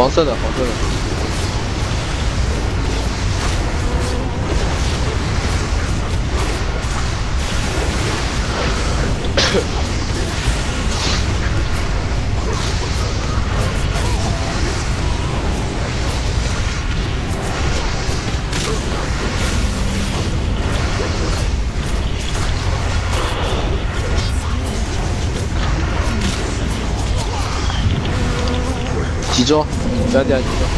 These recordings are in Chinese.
黄色的，黄色的。集中，不要掉集中。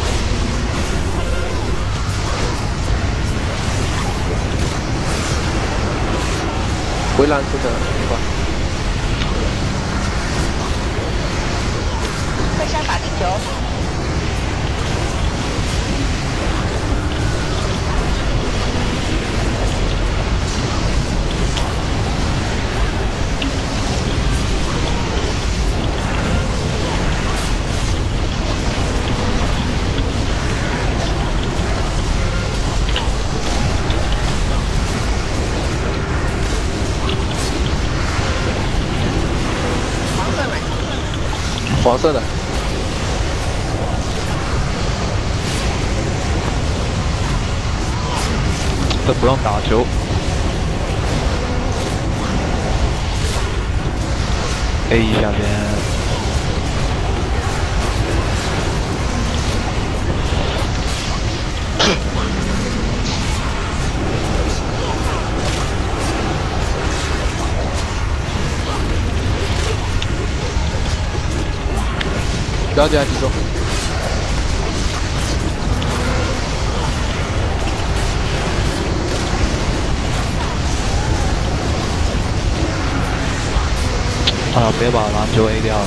回蓝色的，一块。快杀法地球！黄色的，这不用打球。A 一下边，不要掉集中。啊，别把篮球 A 掉了，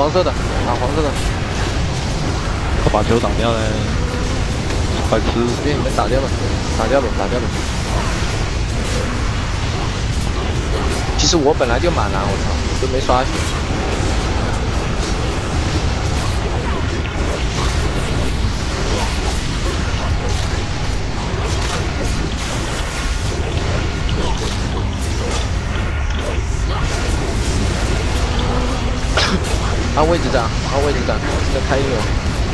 黄色的，打黄色的，他把球挡掉嘞，快吃！给你们打掉吧，打掉吧，打掉吧。其实我本来就满蓝，我操，我都没刷血。按位置站，按位置站，在开应用，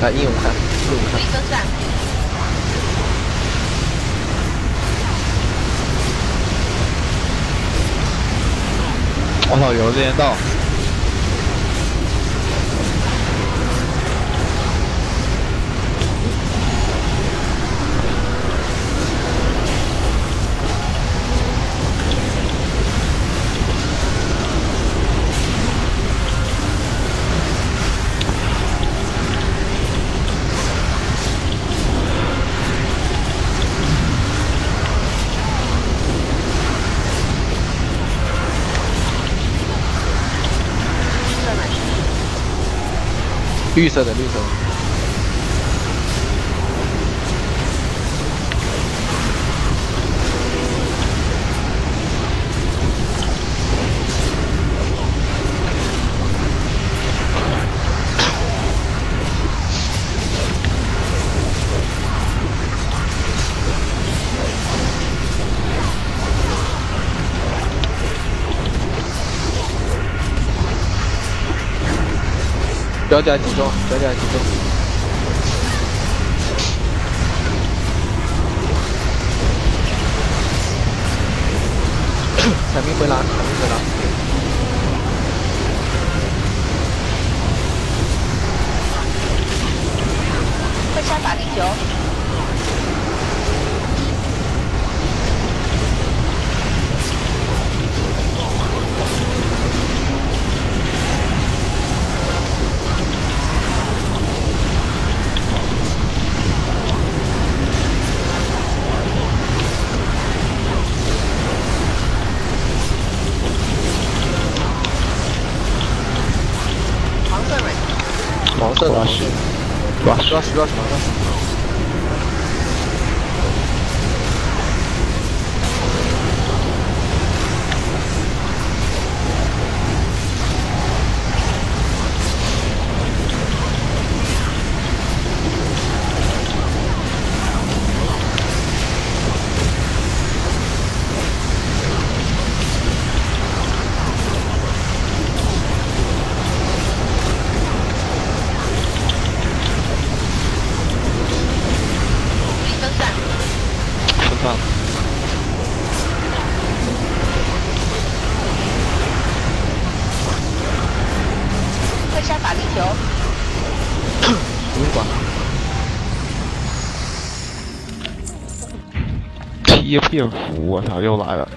来应用开，应用开。我操，有连到！绿色的，绿色的。脚底下集中脚底下集中。采蜜 回来采蜜回来。快杀法力球。黄色买，射抓死抓会杀法力球，不用管。贴片符，我操，又来了。